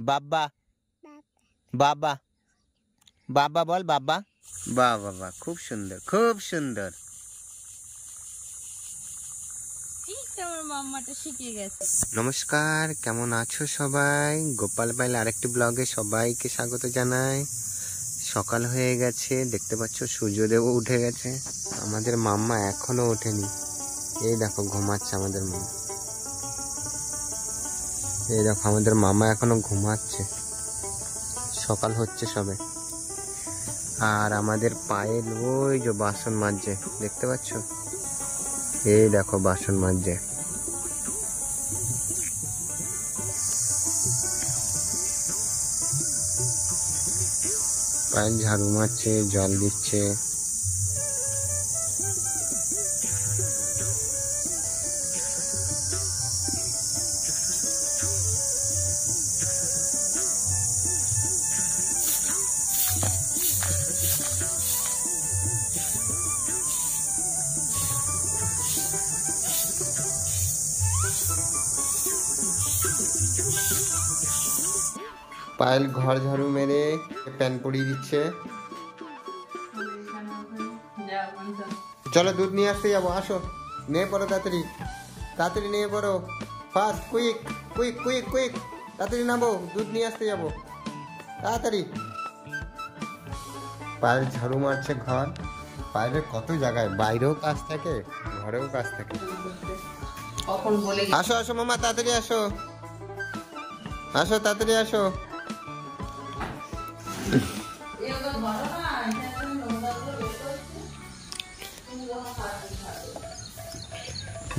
বাবা। বাবা। বাবা। বল বাবা। বাহ বাবা খুব সুন্দর খুব সুন্দর। এই তো আমার মাম্মাটা শিখে গেছে। নমস্কার কেমন আছো সবাই? গোপাল পাইল আরেকটি ব্লগে সবাইকে স্বাগত জানাই। সকাল হয়ে গেছে দেখতে পাচ্ছ সূর্যদেব উঠে গেছে। আমাদের মাম্মা এখনও ওঠেনি। এই দেখো ঘুমাচ্ছে আমাদের মামা এই দেখো, আমাদের মামা এখনও ঘুমাচ্ছে। সকাল হচ্ছে সবে। আর আমাদের পায়ের ওই যে বাসন মাজছে, দেখতে পাচ্ছ? এই দেখো, বাসন মাজছে। পায়ের ঝাড়ু মারছে, জল দিচ্ছে। পায়েল ঘর ঝাড়ু মেরে প্যান পরিয়ে দিচ্ছে। চলো দুধ নিয়ে আসতে যাব আসো। নিয়ে পড়ো তাড়াতাড়ি। তাড়াতাড়ি নিয়ে পড়ো। Fast quick quick quick quick তাড়াতাড়ি নামো দুধ নিয়ে আসতে যাব। তাড়াতাড়ি। পায়েল ঝাড়ু মারছে ঘর। পায়েলের কত জায়গায়? বাইরেও কাজ থাকে ঘরেও কাজ থাকে। আসো আসো মামা তাড়াতাড়ি আসো। আসো তাড়াতাড়ি আসো।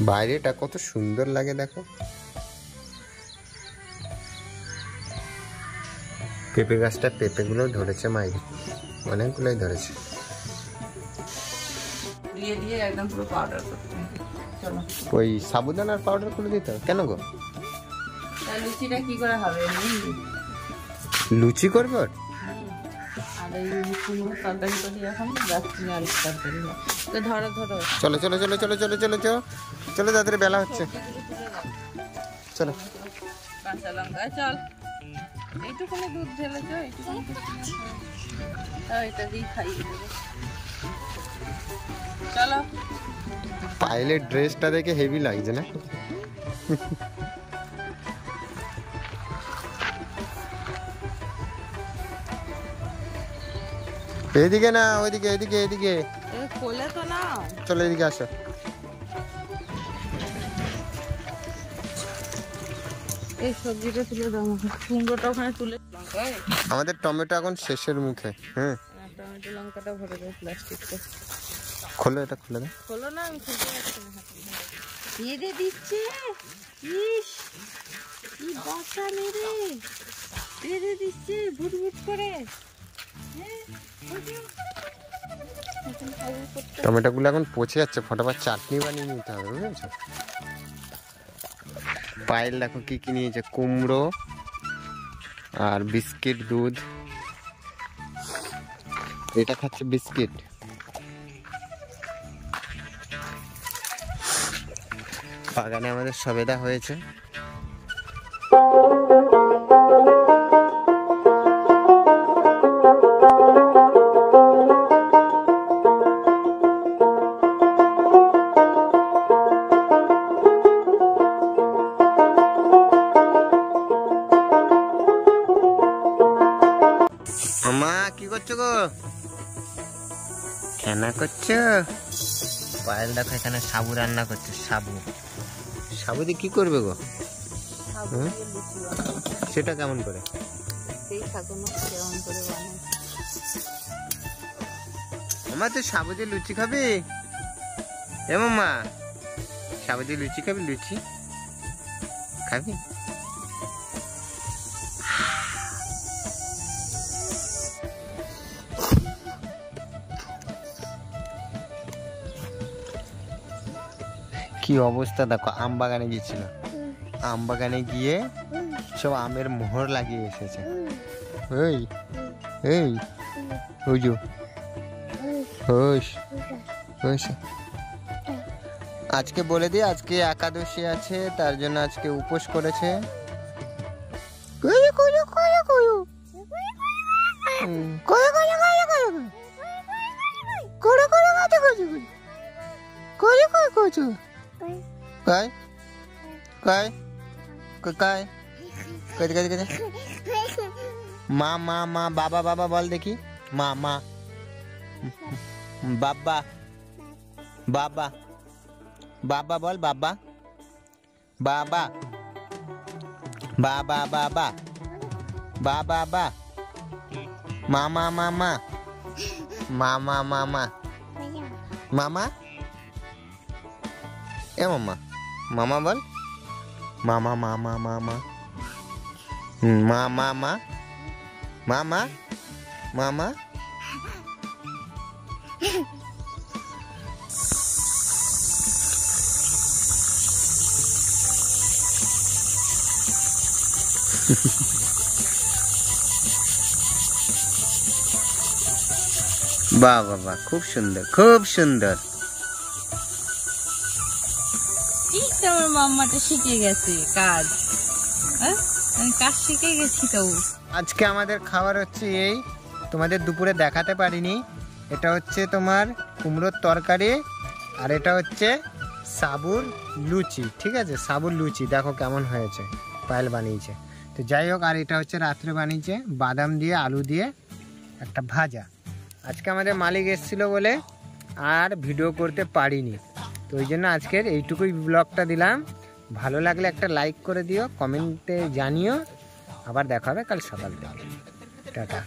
বাইরেটা কত সুন্দর লাগে দেখো। পেঁপে গাছটা পেঁপেগুলো ধরেছে মাই। অনেকগুলোই ধরেছে। দিয়ে দিয়ে একদম পুরো পাউডার করতে ওই সাবুদানার পাউডার করে দিতে? কেন গো? লুচিটা কি করে হবে? লুচি করবে এই কুমড়োর তরকারি করি এখন যাচ্ছি না। তরকারি তো ধরো ধরো। চলো চলো চলো চলো চলো চলো চলো। চলো তাড়াতাড়ি বেলা হচ্ছে। চলো। কাঁচা লঙ্কা চল। এইটুকুনি দুধ ঢেলেছ এইটুকুনি এটা দিয়ে খাইয়ে দেবো। চলো। পায়েলের ড্রেসটা দেখে হেভি লাগছে না? এদিকে না ওইদিকে এদিকে এদিকে। তো না। চলো এদিকে আসো। এই সবজিটা তুলে দাও কুমড়োটা ওখানে তুলে আমাদের টমেটো এখন শেষের মুখে হ্যাঁ টমেটো লঙ্কাটা ভরে দেবো প্লাস্টিকটা। খোলো এটা খুলে দাও খোলো না আমি খুলতে পারছি না মেরে দিচ্ছে। ইস কি বাসা মেরে মেরে দিচ্ছে ভুট ভুট করে। হ্যাঁ, টমেটোগুলো এখন পচে যাচ্ছে, ফটোফট চাটনি বানিয়ে নিতে হবে, বুঝেছ? পায়েল দেখো কি কি নিয়েছে, কুমড়ো আর বিস্কিট, দুধ। এটা খাচ্ছে বিস্কিট। বাগানে আমাদের সবেদা হয়েছে। মামা কি করছ গো? খেনা করছ? পায়েল দেখো এখানে সাবু রান্না করছে সাবু। সাবু দিয়ে কি করবে গো? সেটা কেমন করে? সেই খাব না কেমন করে বানাই মামা তুই সাবু দিয়ে লুচি খাবি? এ মামা সাবু দিয়ে লুচি খাবি লুচি? খাবি? কি অবস্থা দেখো আম বাগানে গিয়েছিল আম বাগানে গিয়ে সব আমের মোহর লাগিয়ে এসেছে এই এই ওজো হোস হোস আজকে বলে দিই আজকে একাদশী আছে তার জন্য আজকে উপোস করেছে। করে করে काय? काय? काय? कहते कहते कहते मा मा मा बाबा बाबा बोल देखी. मा मा. बाबा. बाबा. बाबा बोल बाबा. बाबा. बाबा बाबा. बाबा बा. मामा मामा मामा मामा मामा એ મમ્મા મામા બોલ મામા મામા મામા મા મા મા મામા મામા বাহ বাহ খুব সুন্দর খুব সুন্দর এই আমার মাম্মাটা শিখে গেছে কাজ। হ্যাঁ? আমি কাজ শিখে গেছি তো। আজকে আমাদের খাবার হচ্ছে এই, তোমাদের দুপুরে দেখাতে পারিনি। এটা হচ্ছে তোমার কুমড়োর তরকারি, আর এটা হচ্ছে সাবুর লুচি, ঠিক আছে? সাবুর লুচি, দেখো কেমন হয়েছে, পায়েল বানিয়েছে। তো যাই হোক, আর এটা হচ্ছে রাত্রে বানিয়েছে, বাদাম দিয়ে, আলু দিয়ে একটা ভাজা। আজকে আমাদের মালিক এসেছিল বলে আর ভিডিও করতে পারিনি। তো ওই জন্য আজকের এইটুকুই ব্লগটা দিলাম। ভালো লাগলে একটা লাইক করে দিও কমেন্টে জানিও। আবার দেখা হবে কাল সকাল থেকে টাটা।